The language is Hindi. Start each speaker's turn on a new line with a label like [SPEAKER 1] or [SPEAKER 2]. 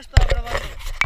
[SPEAKER 1] está grabando.